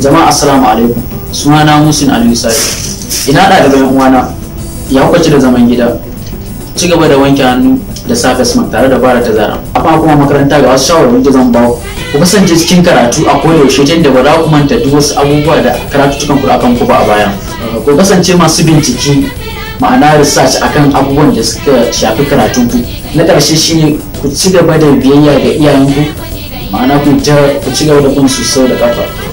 jama'a assalamu alaikum. Sunana musin aliyu sai ina ɗaliban uwana. Ya kuka da zaman gida? Ci gaba da wanke hannu da safe face tare da bara ta zara amma kuma makaranta ga wasu shawarwari da zan ba ku. Kasance cikin karatu a koda yaushe ta yadda ba za ku manta duk wasu abubuwa da karatutukan ku akan ku ba a baya. Ku kasance masu bincike ma'ana research akan abubuwan da suka shafi karatun ku. Na ƙarshe shine ku ci gaba da biyayya ga iyayenku ma'ana ku ci gaba da bin su sau da kafa